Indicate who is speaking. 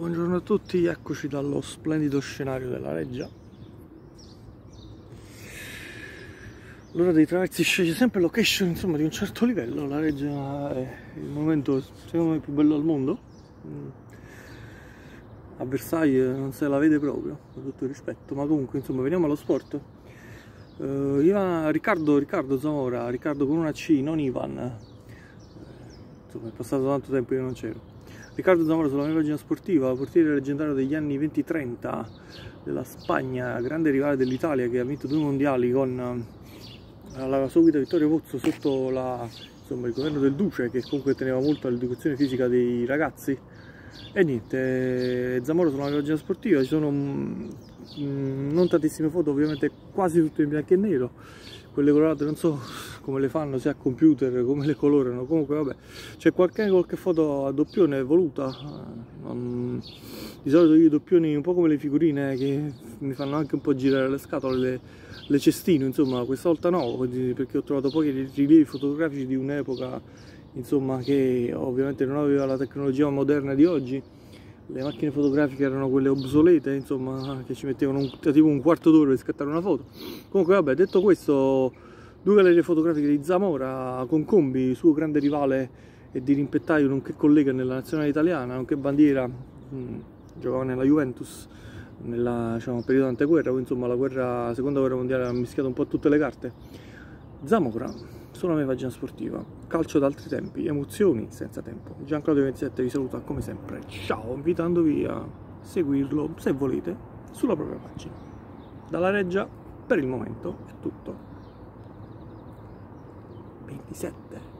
Speaker 1: Buongiorno a tutti, eccoci dallo splendido scenario della Reggia. L'ora dei traversi sceglie sempre location insomma, di un certo livello, la Reggia è il momento secondo me più bello al mondo. Mm. A Versailles non se la vede proprio, con tutto il rispetto, ma comunque insomma veniamo allo sport. Uh, Ivan, Riccardo, Riccardo Zamora, Riccardo con una C, non Ivan. Eh, insomma è passato tanto tempo io non c'ero. Riccardo Zamora sulla mia pagina sportiva, portiere leggendario degli anni 20-30 della Spagna, grande rivale dell'Italia che ha vinto due mondiali con eh, la sua guida Vittorio Pozzo sotto la, insomma, il governo del Duce che comunque teneva molto all'educazione fisica dei ragazzi. E niente, Zamora sulla mia pagina sportiva, ci sono mm, non tantissime foto, ovviamente quasi tutte in bianco e nero. Quelle colorate non so come le fanno, se a computer, come le colorano, comunque vabbè, c'è qualche, qualche foto a doppione voluta, non... di solito io doppioni un po' come le figurine che mi fanno anche un po' girare le scatole, le, le cestine, insomma, questa volta no, perché ho trovato pochi rilievi fotografici di un'epoca, insomma, che ovviamente non aveva la tecnologia moderna di oggi, le macchine fotografiche erano quelle obsolete, insomma, che ci mettevano un, tipo un quarto d'ora per scattare una foto. Comunque, vabbè, detto questo, due gallerie fotografiche di Zamora con Combi, suo grande rivale e di rimpettaio, nonché collega nella nazionale italiana, nonché bandiera, mh, mm, giocava nella Juventus nel diciamo, periodo anteguerra, insomma la guerra, la seconda guerra mondiale ha mischiato un po' tutte le carte. Zamora, sulla mia pagina sportiva. Calcio d'altri tempi, emozioni senza tempo. Gianclaudio27 vi saluta come sempre. Ciao, invitandovi a seguirlo, se volete, sulla propria pagina. Dalla Reggia, per il momento, è tutto. 27.